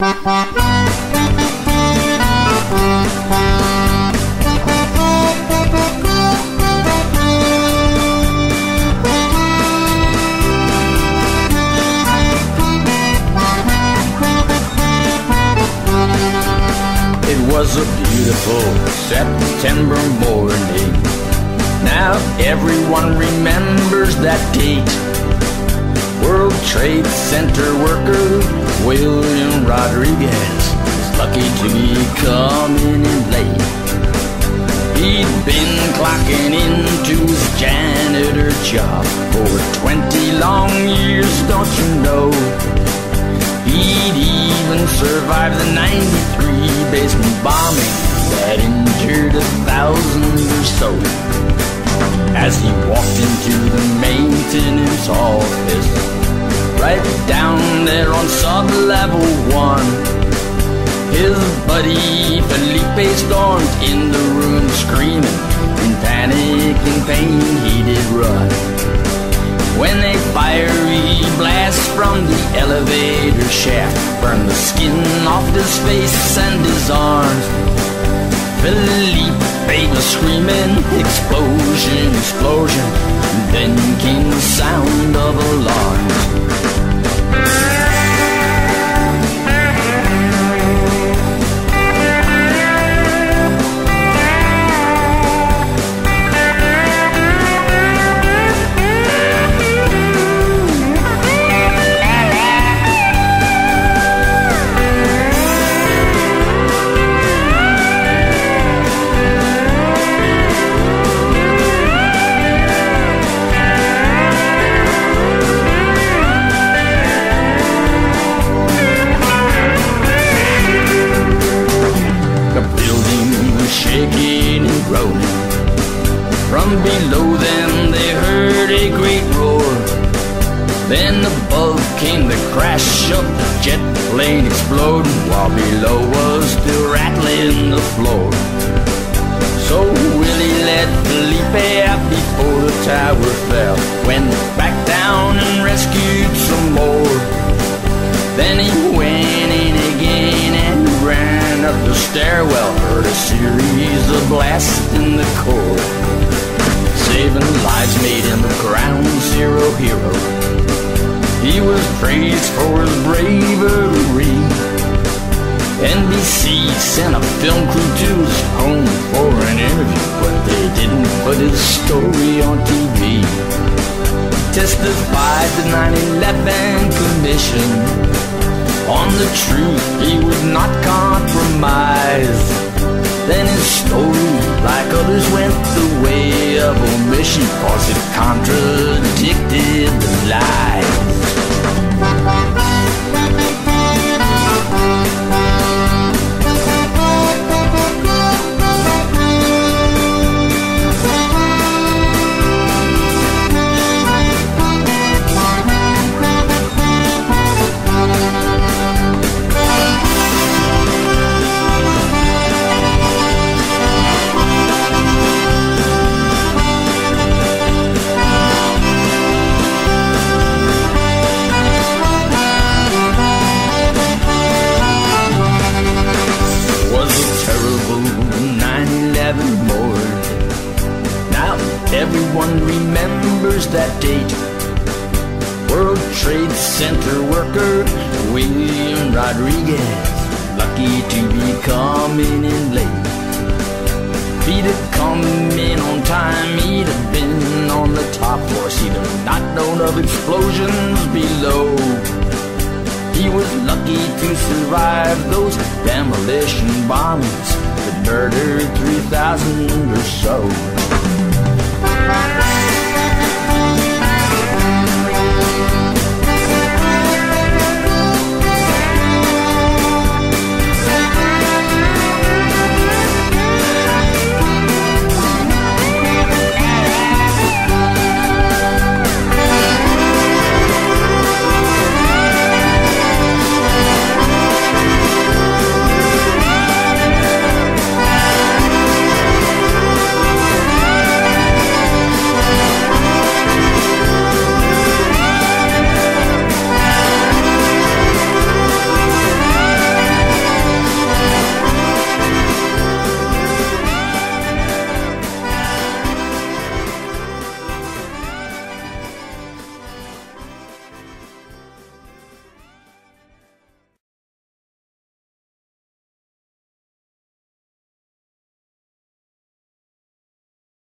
It was a beautiful September morning. Now everyone remembers that date. Trade Center worker William Rodriguez was lucky to be coming in late. He'd been clocking into his janitor job for 20 long years, don't you know? He'd even survived the 93 basement bombing that injured a thousand or so. As he walked into the maintenance office, right down there on sub level one, his buddy Felipe stormed in the room screaming. In panic and pain, he did run. When a fiery blast from the elevator shaft burned the skin off his face and his arms. Felipe was screaming, explosion, explosion. Then came the sound of alarms. Then above came the crash of the jet plane exploding, while below was still rattling the floor. So Willie led Felipe out before the tower fell. Went back down and rescued some more. Then he went in again and ran up the stairwell. Heard a series of blasts in the core. Saving lives made him praised for his bravery. NBC sent a film crew to his home for an interview, but they didn't put his story on TV. Testified the 9/11 Commission on the truth he would not compromise. Then his story, like others, went the way of omission, cause it contradicted everyone remembers that date. World Trade Center worker William Rodriguez, lucky to be coming in late. If he'd have come in on time, he'd have been on the top floor. He'd have not known of explosions below. He was lucky to survive those demolition bombings that murdered 3,000 or so.